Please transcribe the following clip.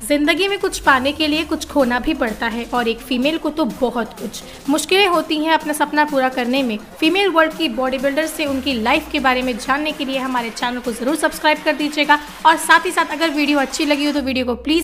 ज़िंदगी में कुछ पाने के लिए कुछ खोना भी पड़ता है और एक फीमेल को तो बहुत कुछ। मुश्किलें होती हैं अपना सपना पूरा करने में। फीमेल वर्ल्ड की बॉडी बिल्डर से उनकी लाइफ के बारे में जानने के लिए हमारे चैनल को ज़रूर सब्सक्राइब कर दीजिएगा। और साथ ही साथ अगर वीडियो अच्छी लगी हो तो वीडियो को प्लीज़